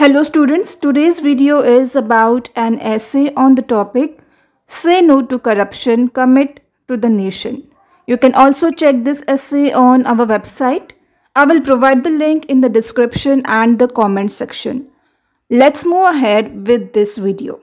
Hello students, today's video is about an essay on the topic Say No to Corruption, Commit to the Nation. You can also check this essay on our website. I will provide the link in the description and the comment section. Let's move ahead with this video.